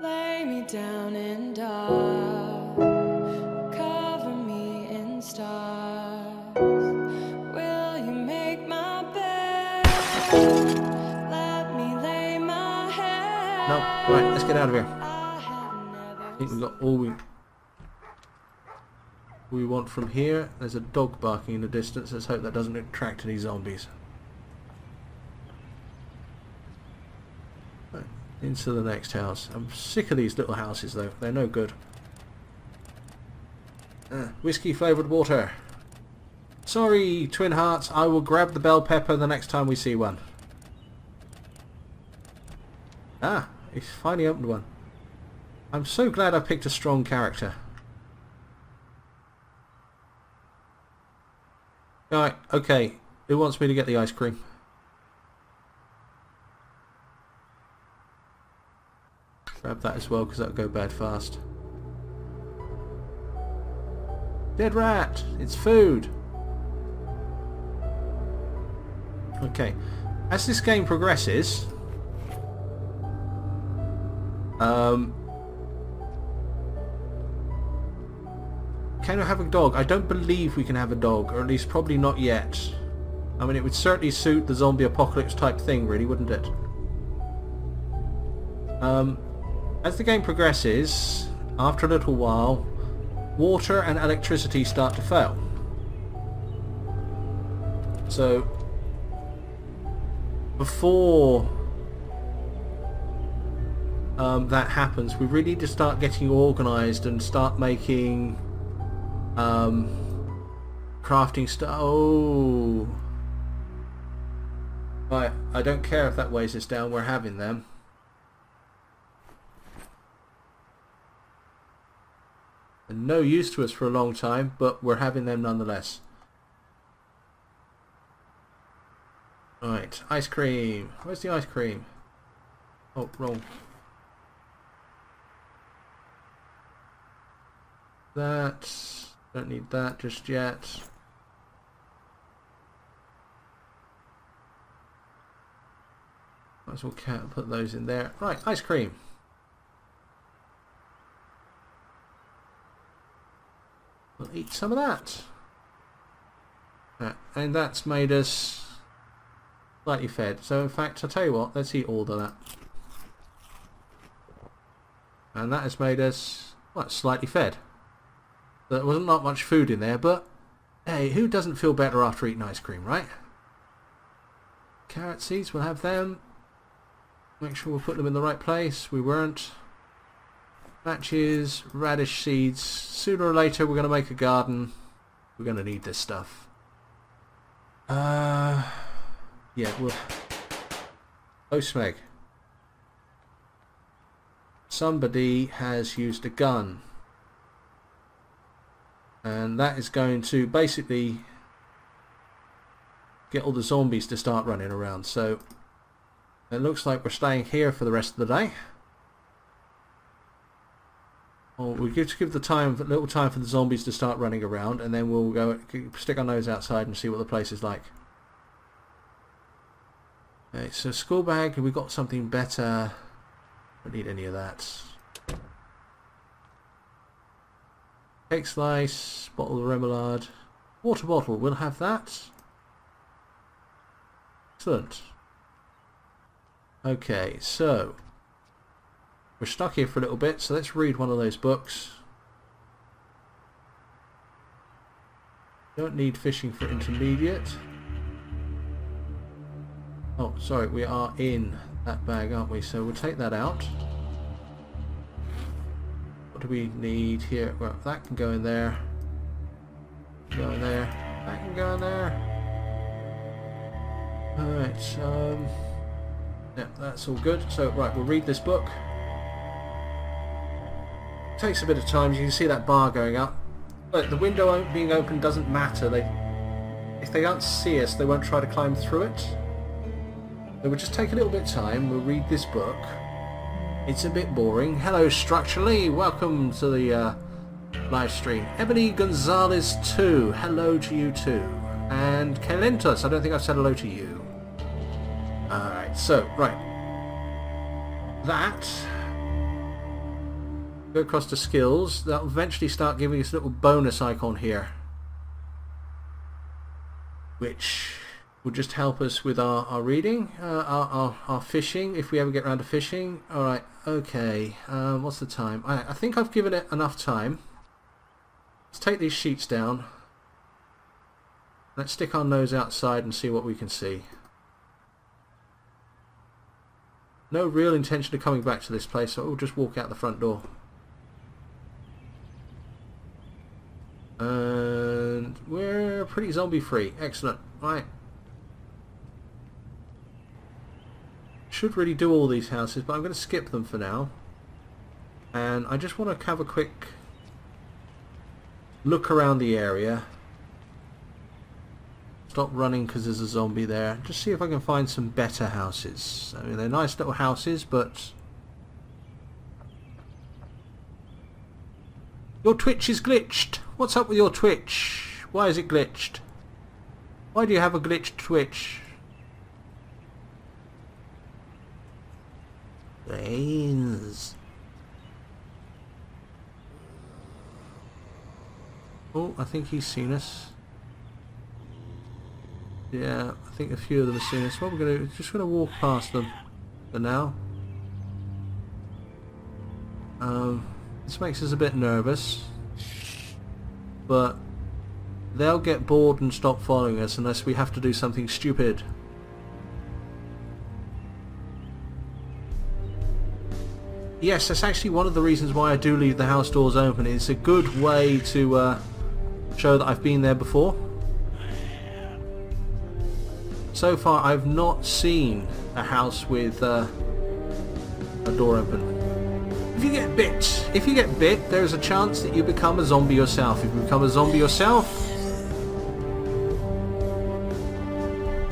Lay me down in dark, cover me in stars. Will you make my bed? Let me lay my head. No, right, let's get out of here. I have I never think we've got all we we want from here. There's a dog barking in the distance. Let's hope that doesn't attract any zombies. Right, into the next house. I'm sick of these little houses though. They're no good. Uh, whiskey flavoured water. Sorry, Twin Hearts. I will grab the bell pepper the next time we see one. Ah, he's finally opened one. I'm so glad I picked a strong character. Right, okay. Who wants me to get the ice cream? Grab that as well because that'll go bad fast. Dead rat! It's food! Okay. As this game progresses, um, can I have a dog? I don't believe we can have a dog, or at least probably not yet. I mean, it would certainly suit the zombie apocalypse type thing, really, wouldn't it? Um, as the game progresses, after a little while, water and electricity start to fail. So, before um, that happens, we really need to start getting organised and start making um, crafting stuff. Oh, right. I don't care if that weighs us down. We're having them. They're no use to us for a long time, but we're having them nonetheless. Right, ice cream. Where's the ice cream? Oh, wrong. That. Don't need that just yet. Might as well put those in there. Right, ice cream. We'll eat some of that. Yeah, and that's made us slightly fed. So in fact, I'll tell you what, let's eat all of that. And that has made us, what, slightly fed. There wasn't not much food in there, but hey, who doesn't feel better after eating ice cream, right? Carrot seeds, we'll have them. Make sure we put them in the right place. We weren't. Matches, radish seeds. Sooner or later we're going to make a garden. We're going to need this stuff. Uh, yeah, we'll... Oh, Smeg. Somebody has used a gun and that is going to basically get all the zombies to start running around so it looks like we're staying here for the rest of the day well, we give give the time a little time for the zombies to start running around and then we'll go stick our nose outside and see what the place is like okay so school bag we got something better don't need any of that Cake slice, bottle of remoulade, water bottle, we'll have that. Excellent. Okay, so we're stuck here for a little bit, so let's read one of those books. Don't need fishing for intermediate. Oh, sorry, we are in that bag, aren't we? So we'll take that out. What do we need here? Well, that can go in there. Go in there. That can go in there. Alright, um... Yeah, that's all good. So, right, we'll read this book. Takes a bit of time. You can see that bar going up. But the window being open doesn't matter. They, If they don't see us, they won't try to climb through it. So we'll just take a little bit of time. We'll read this book. It's a bit boring. Hello, Structurally. Welcome to the uh, live stream. Ebony Gonzalez 2. Hello to you too. And Kalentos. I don't think I've said hello to you. Alright, so, right. That Go across to skills. That'll eventually start giving us a little bonus icon here. Which will just help us with our, our reading, uh, our, our, our fishing, if we ever get around to fishing. Alright, okay. Um, what's the time? I, I think I've given it enough time. Let's take these sheets down. Let's stick our nose outside and see what we can see. No real intention of coming back to this place, so we'll just walk out the front door. And we're pretty zombie free. Excellent. Right. Should really do all these houses, but I'm going to skip them for now. And I just want to have a quick look around the area. Stop running because there's a zombie there. Just see if I can find some better houses. I mean, they're nice little houses, but... Your Twitch is glitched. What's up with your Twitch? Why is it glitched? Why do you have a glitched Twitch? Brains. Oh, I think he's seen us. Yeah, I think a few of them have seen us. What we're going to do, just to walk past them for now. Um, this makes us a bit nervous. But they'll get bored and stop following us unless we have to do something stupid. Yes, that's actually one of the reasons why I do leave the house doors open. It's a good way to uh, show that I've been there before. So far I've not seen a house with uh, a door open. If you get bit, if you get bit, there's a chance that you become a zombie yourself. If you become a zombie yourself,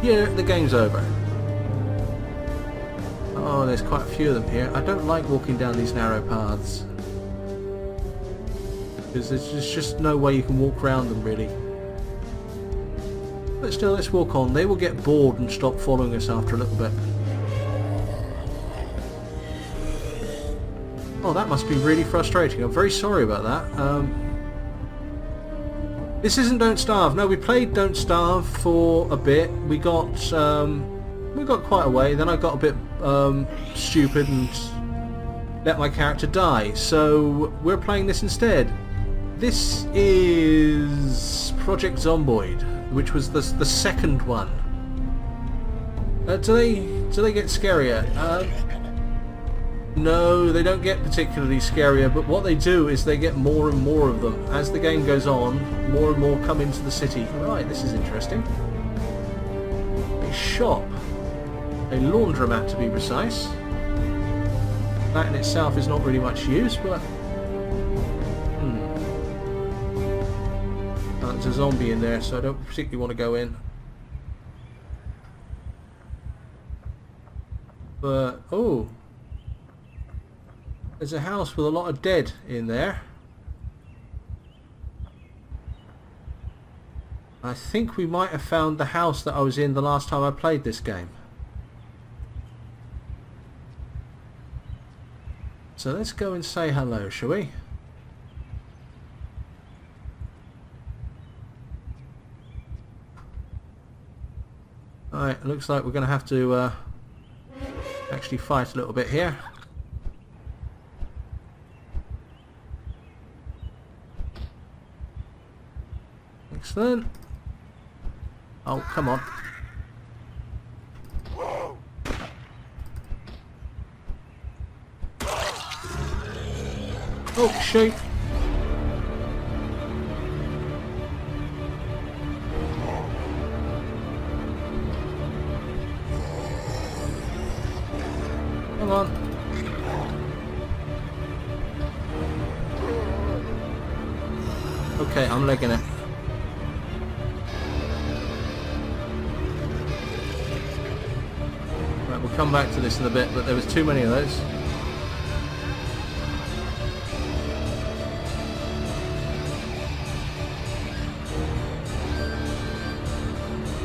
yeah, the game's over. Oh, there's quite a few of them here. I don't like walking down these narrow paths. Because there's just no way you can walk around them, really. But still, let's walk on. They will get bored and stop following us after a little bit. Oh, that must be really frustrating. I'm very sorry about that. Um, this isn't Don't Starve. No, we played Don't Starve for a bit. We got um, we got quite a way. Then I got a bit um, stupid and let my character die. So we're playing this instead. This is Project Zomboid which was the the second one. Uh, do they do they get scarier? Uh, no, they don't get particularly scarier, but what they do is they get more and more of them. As the game goes on, more and more come into the city. Right, this is interesting. A shop. A laundromat to be precise. That in itself is not really much use, but hmm. there's a zombie in there, so I don't particularly want to go in. But, oh, there's a house with a lot of dead in there. I think we might have found the house that I was in the last time I played this game. So let's go and say hello, shall we? Alright, looks like we're going to have to uh, actually fight a little bit here. Excellent. Oh, come on. Oh, shoot. A bit, but there was too many of those.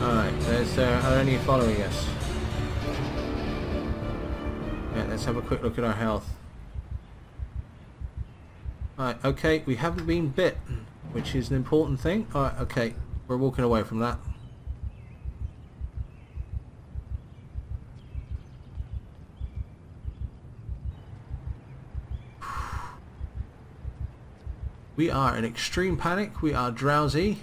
Alright, there's, uh, are any following us? Let's have a quick look at our health. Alright, okay, we haven't been bit, which is an important thing. Alright, okay, we're walking away from that. We are in extreme panic, we are drowsy,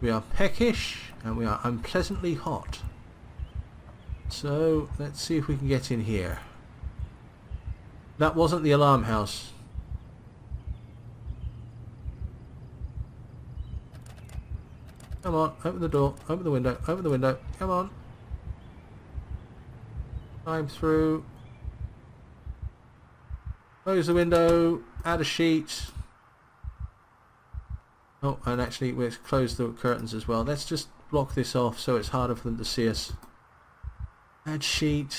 we are peckish, and we are unpleasantly hot. So, let's see if we can get in here. That wasn't the alarm house. Come on, open the door, open the window, open the window, come on. Climb through. Close the window, add a sheet. Oh, and actually we've closed the curtains as well. Let's just block this off so it's harder for them to see us. Add sheet.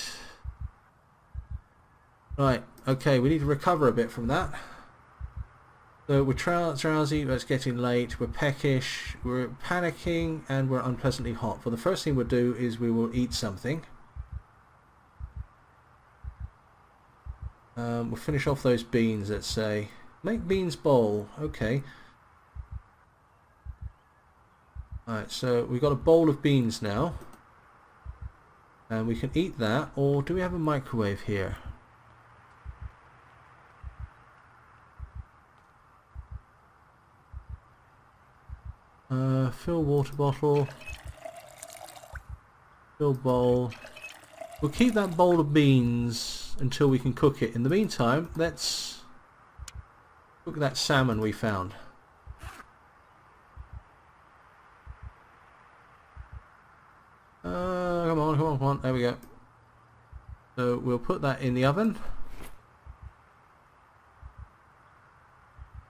Right, okay, we need to recover a bit from that. So we're drowsy, but it's getting late, we're peckish, we're panicking, and we're unpleasantly hot. Well, the first thing we'll do is we will eat something. Um, we'll finish off those beans, let's say. Make beans bowl, okay. Alright, so we've got a bowl of beans now. And we can eat that, or do we have a microwave here? Uh, fill water bottle. Fill bowl. We'll keep that bowl of beans until we can cook it. In the meantime, let's cook that salmon we found. Uh, come on, come on, come on. There we go. So we'll put that in the oven.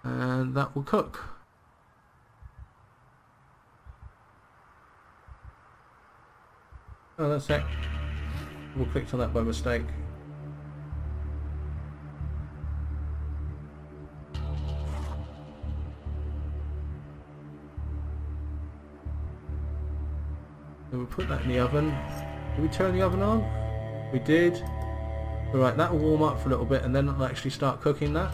And that will cook. Oh, that's it. Double clicked on that by mistake. So we put that in the oven. Did we turn the oven on? We did. Alright, that will warm up for a little bit and then I'll actually start cooking that.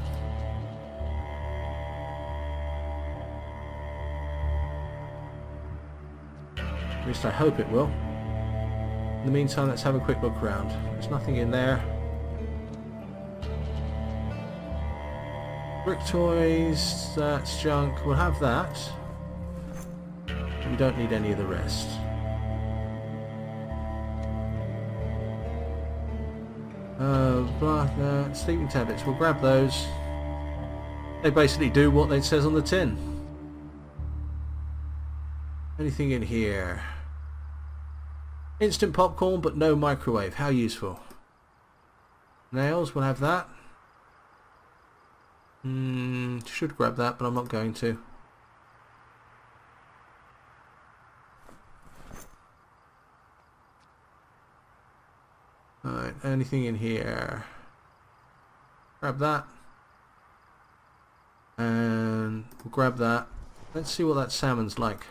At least I hope it will. In the meantime, let's have a quick look around. There's nothing in there. Brick toys, that's junk. We'll have that. We don't need any of the rest. Uh, blah, uh, sleeping tablets, we'll grab those. They basically do what it says on the tin. Anything in here? Instant popcorn, but no microwave. How useful. Nails, we'll have that. Hmm, should grab that, but I'm not going to. Alright, anything in here? Grab that. And we'll grab that. Let's see what that salmon's like.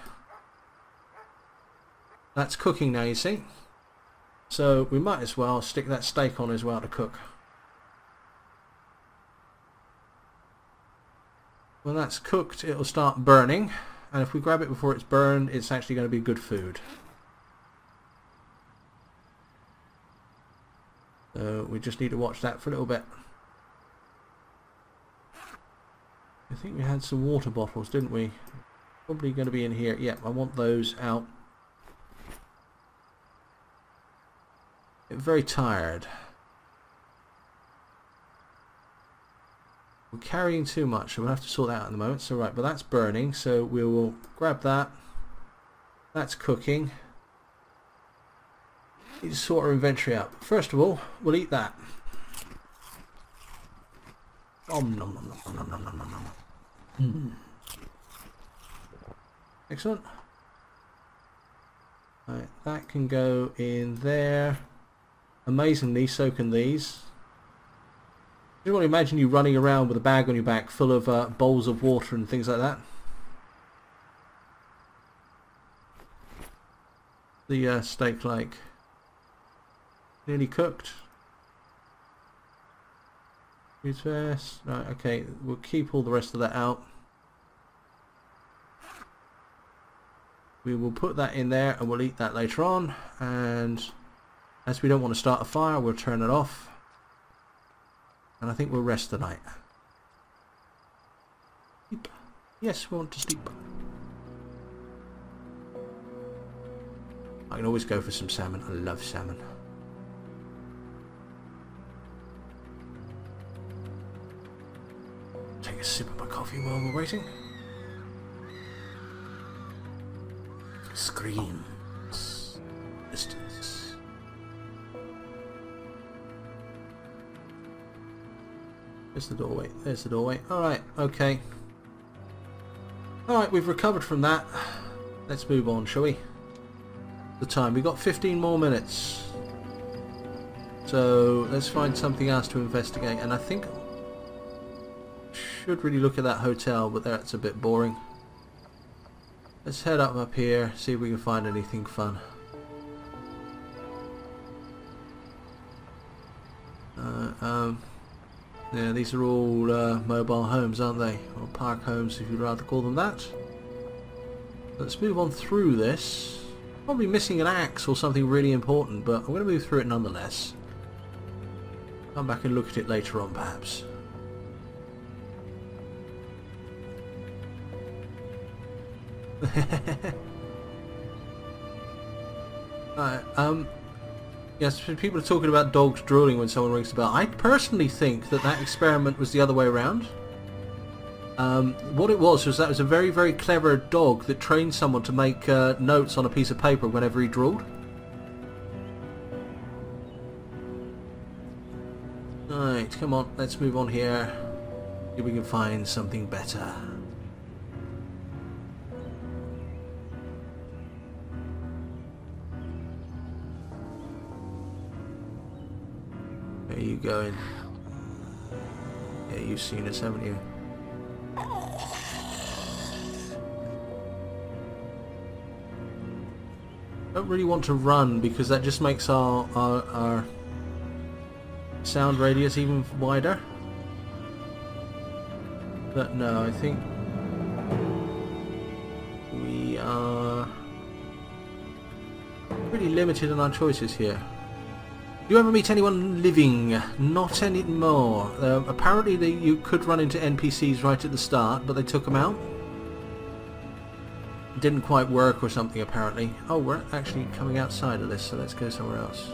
That's cooking now, you see. So we might as well stick that steak on as well to cook. When that's cooked, it'll start burning. And if we grab it before it's burned, it's actually going to be good food. So we just need to watch that for a little bit. I think we had some water bottles, didn't we? Probably going to be in here. Yep, I want those out. very tired. We're carrying too much, so we'll have to sort that out in a moment. So right, but that's burning, so we will grab that. That's cooking. To sort our inventory out. First of all, we'll eat that. Om nom nom nom nom nom nom nom nom. Mm. Excellent. Right, that can go in there. Amazingly, so can these. You want to imagine you running around with a bag on your back full of uh, bowls of water and things like that. The uh, steak like nearly cooked. Vest. Right, okay, we'll keep all the rest of that out. We will put that in there and we'll eat that later on. And as we don't want to start a fire, we'll turn it off. And I think we'll rest the night. Yes, we want to sleep. I can always go for some salmon. I love salmon. Take a sip of my coffee while we're waiting. Screams. Distance. There's the doorway. There's the doorway. Alright, okay. Alright, we've recovered from that. Let's move on, shall we? The time. We've got 15 more minutes. So, let's find something else to investigate. And I think... Should really look at that hotel, but that's a bit boring. Let's head up up here, see if we can find anything fun. Uh, um, yeah, these are all uh, mobile homes, aren't they? Or park homes, if you'd rather call them that. Let's move on through this. Probably missing an axe or something really important, but I'm going to move through it nonetheless. Come back and look at it later on, perhaps. Right, um, yes, people are talking about dogs drooling when someone rings the bell. I personally think that that experiment was the other way around. Um, what it was was that was a very, very clever dog that trained someone to make uh, notes on a piece of paper whenever he drooled. Right, come on, let's move on here. See if we can find something better. You going? Yeah, you've seen us, haven't you? Don't really want to run because that just makes our, our, our sound radius even wider. But no, I think we are pretty limited in our choices here. You ever meet anyone living? Not anymore. Uh, apparently they, you could run into NPCs right at the start, but they took them out. Didn't quite work or something apparently. Oh, we're actually coming outside of this, so let's go somewhere else.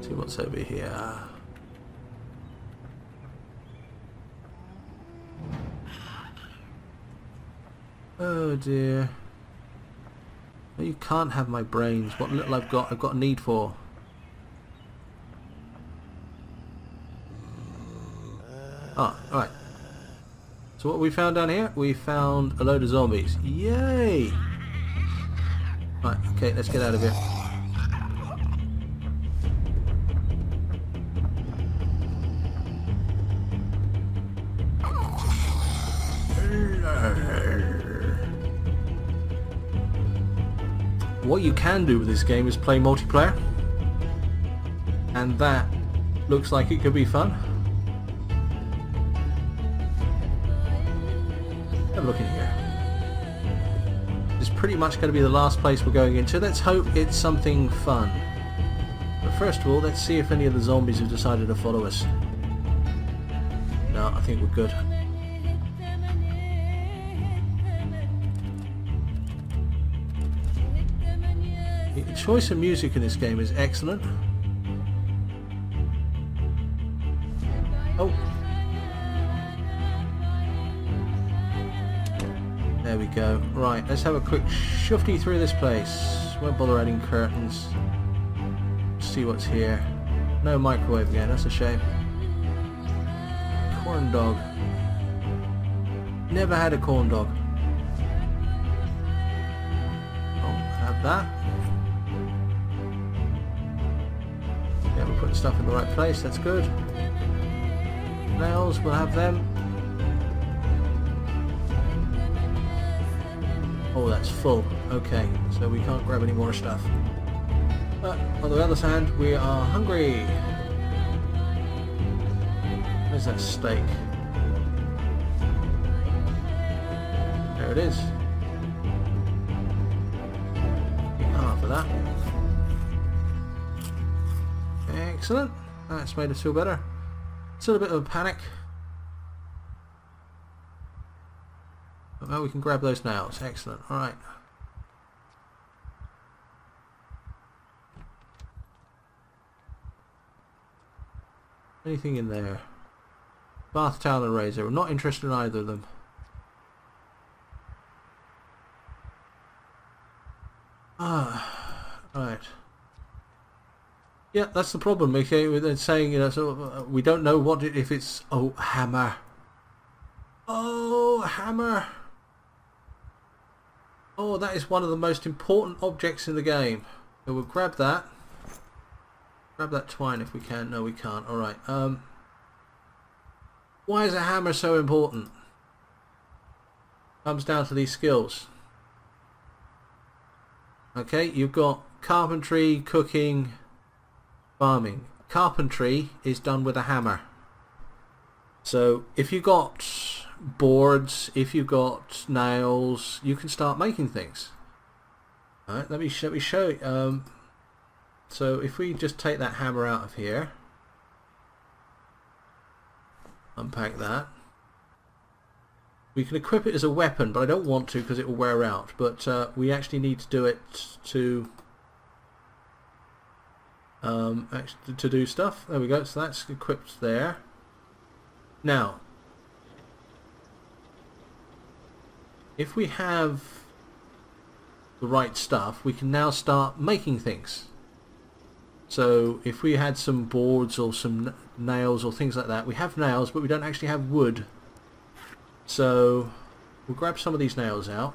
See what's over here. Oh dear. You can't have my brains. What little I've got, I've got a need for. Ah, alright. So what we found down here? We found a load of zombies. Yay! Right, okay, let's get out of here. What you can do with this game is play multiplayer. And that looks like it could be fun. Have a look in here. It's pretty much going to be the last place we're going into. Let's hope it's something fun. But first of all, let's see if any of the zombies have decided to follow us. No, I think we're good. Choice of music in this game is excellent. Oh. There we go. Right, let's have a quick shufty through this place. Won't bother adding curtains. See what's here. No microwave again, that's a shame. Corn dog. Never had a corn dog. Oh, have that. Stuff in the right place, that's good. Nails, we'll have them. Oh, that's full. Okay, so we can't grab any more stuff. But on the other hand, we are hungry. Where's that steak? There it is. Half of that. Excellent. That's made us feel better. Still a bit of a panic. But now we can grab those nails. Excellent. Alright. Anything in there? Bath towel and razor. We're not interested in either of them. Ah, right. Yeah, that's the problem. Okay, with saying you know, so uh, we don't know what it, if it's oh hammer. Oh hammer. Oh, that is one of the most important objects in the game. So we'll grab that. Grab that twine if we can. No, we can't. All right. Um, why is a hammer so important? Comes down to these skills. Okay, you've got carpentry, cooking, farming. Carpentry is done with a hammer. So if you got boards, if you've got nails, you can start making things. Alright, let me, let me show you. Um, so if we just take that hammer out of here, unpack that, we can equip it as a weapon, but I don't want to because it will wear out. But uh, we actually need to do it to um, to do stuff. There we go. So that's equipped there. Now, if we have the right stuff, we can now start making things. So if we had some boards or some nails or things like that, we have nails, but we don't actually have wood. So we'll grab some of these nails out.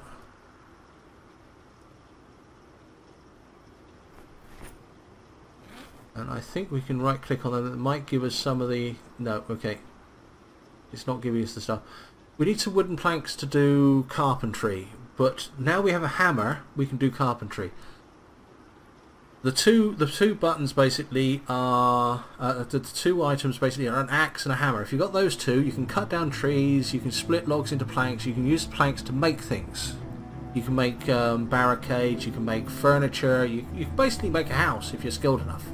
And I think we can right click on them. It might give us some of the... No, okay. It's not giving us the stuff. We need some wooden planks to do carpentry. But now we have a hammer, we can do carpentry. The two the two buttons basically are uh, the two items basically are an axe and a hammer. If you've got those two, you can cut down trees, you can split logs into planks, you can use planks to make things. You can make um, barricades, you can make furniture, you, you can basically make a house if you're skilled enough.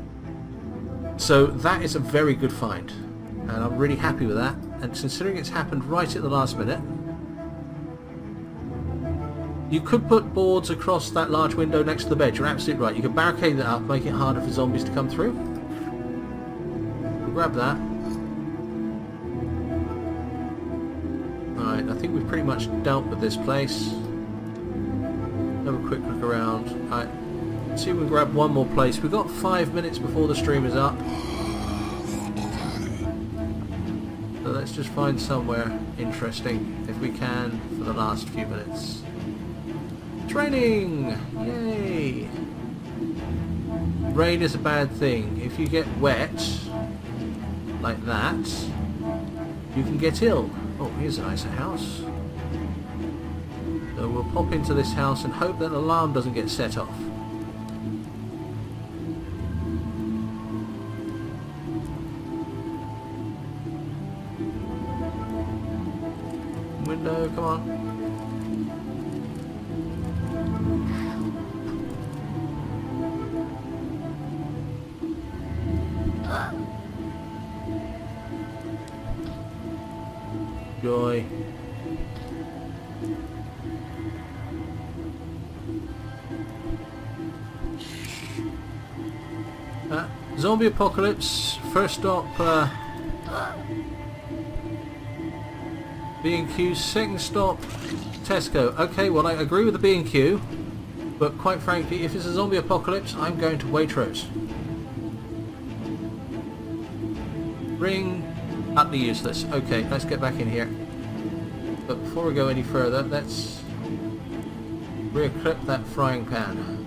So that is a very good find, and I'm really happy with that. And considering it's happened right at the last minute, you could put boards across that large window next to the bed. You're absolutely right. You could barricade that up, make it harder for zombies to come through. grab that. Alright, I think we've pretty much dealt with this place. Have a quick look around. Alright, see if we can grab one more place. We've got five minutes before the stream is up. So let's just find somewhere interesting, if we can, for the last few minutes. Training! Yay! Rain is a bad thing. If you get wet, like that, you can get ill. Oh, here's a nicer house. So we'll pop into this house and hope that an alarm doesn't get set off. Come on. Joy. Uh, zombie apocalypse. First stop. Uh, B&Q. Second stop. Tesco. Okay, well I agree with the B&Q, but quite frankly, if it's a zombie apocalypse, I'm going to Waitrose. Ring Utterly useless. Okay, let's get back in here. But before we go any further, let's re-equip that frying pan.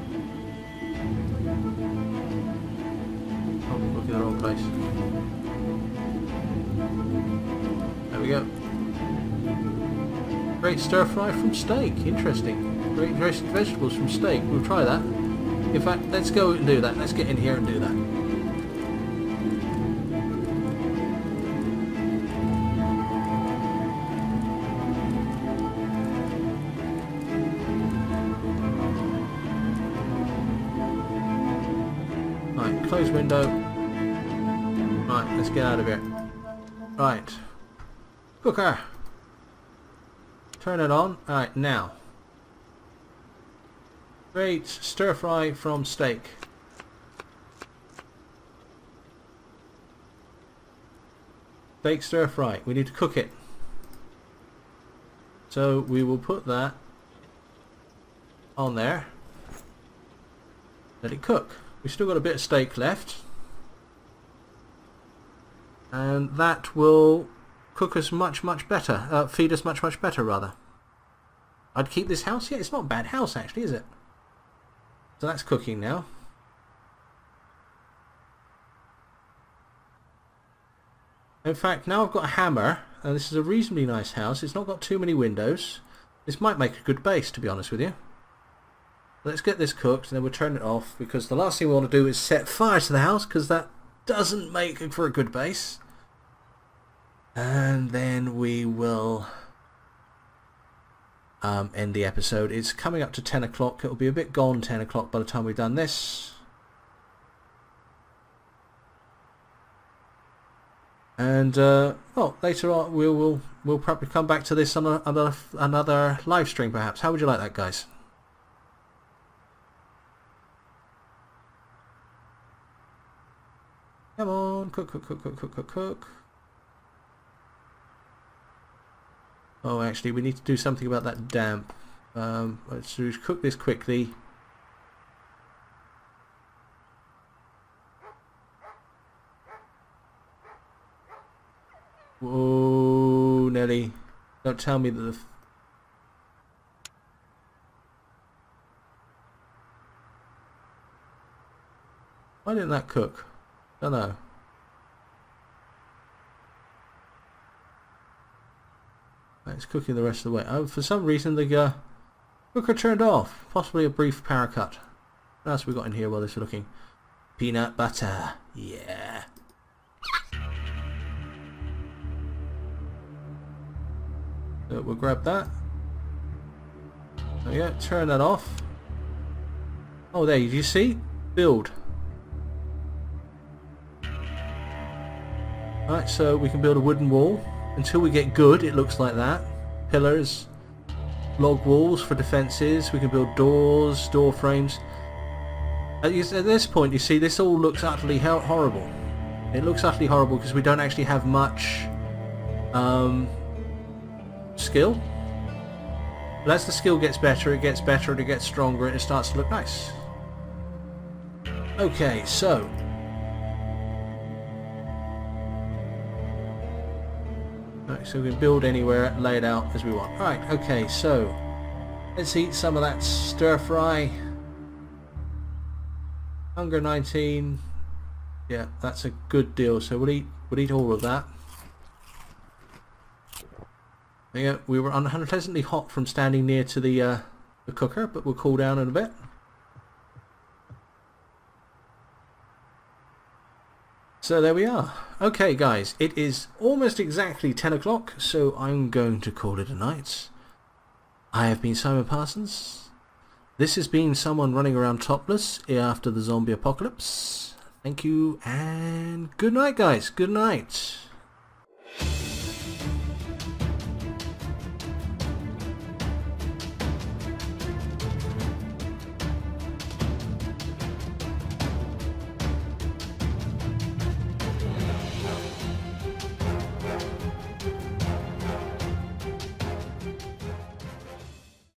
Oh, looking in the wrong place. There we go. Great stir fry from steak. Interesting. Great roasted vegetables from steak. We'll try that. In fact, let's go and do that. Let's get in here and do that. Close window. Right, let's get out of here. Right. Cooker. Turn it on. Alright, now. Great stir fry from steak. Steak stir fry. We need to cook it. So we will put that on there. Let it cook. We've still got a bit of steak left. And that will cook us much, much better. Uh, feed us much, much better, rather. I'd keep this house. Yeah, it's not a bad house, actually, is it? So that's cooking now. In fact, now I've got a hammer, and this is a reasonably nice house. It's not got too many windows. This might make a good base, to be honest with you. Let's get this cooked, and then we'll turn it off, because the last thing we want to do is set fire to the house, because that doesn't make for a good base. And then we will um, end the episode. It's coming up to 10 o'clock. It'll be a bit gone 10 o'clock by the time we've done this. And uh, well, later on we'll we'll we'll probably come back to this on a, another another live stream perhaps. How would you like that, guys? Come on, cook, cook, cook, cook, cook, cook, cook. Oh, actually, we need to do something about that damp. Um, let's just cook this quickly. Whoa, Nelly. Don't tell me that the... Why didn't that cook? Don't know. It's cooking the rest of the way. Oh, for some reason the uh, cooker turned off. Possibly a brief power cut. What else we got in here while this is looking? Peanut butter. Yeah. So we'll grab that. There we go. Turn that off. Oh, there. You see? Build. Right, so we can build a wooden wall. Until we get good, it looks like that. Pillars, log walls for defences. We can build doors, door frames. At this point, you see, this all looks utterly horrible. It looks utterly horrible because we don't actually have much um, skill. But as the skill gets better, it gets better and it gets stronger and it starts to look nice. Okay, so Right, so we can build anywhere, lay it out as we want. Right, okay, so let's eat some of that stir fry. Hunger 19. Yeah, that's a good deal. So we'll eat we'll eat all of that. Yeah, we were unpleasantly hot from standing near to the uh, the cooker, but we'll cool down in a bit. So there we are. Okay guys, it is almost exactly 10 o'clock, so I'm going to call it a night. I have been Simon Parsons. This has been someone running around topless after the zombie apocalypse. Thank you and good night guys, good night.